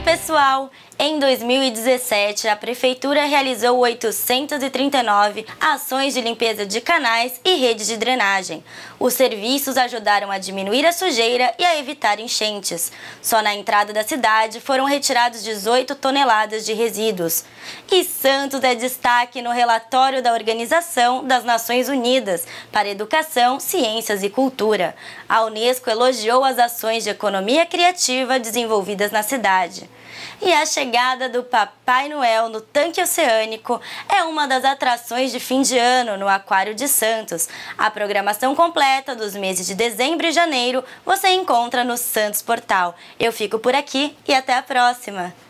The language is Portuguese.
pessoal! Em 2017, a Prefeitura realizou 839 ações de limpeza de canais e redes de drenagem. Os serviços ajudaram a diminuir a sujeira e a evitar enchentes. Só na entrada da cidade foram retirados 18 toneladas de resíduos. E Santos é destaque no relatório da Organização das Nações Unidas para Educação, Ciências e Cultura. A Unesco elogiou as ações de economia criativa desenvolvidas na E a chegada do Papai Noel no tanque oceânico é uma das atrações de fim de ano no Aquário de Santos. A programação completa dos meses de dezembro e janeiro você encontra no Santos Portal. Eu fico por aqui e até a próxima!